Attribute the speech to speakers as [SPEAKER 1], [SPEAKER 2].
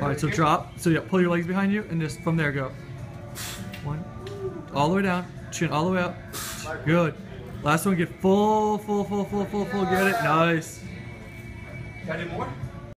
[SPEAKER 1] All right, so drop. So yeah, pull your legs behind you, and just from there go. One, all the way down, chin all the way up. Good. Last one, get full, full, full, full, full, full. Get it. Nice.
[SPEAKER 2] Got any more?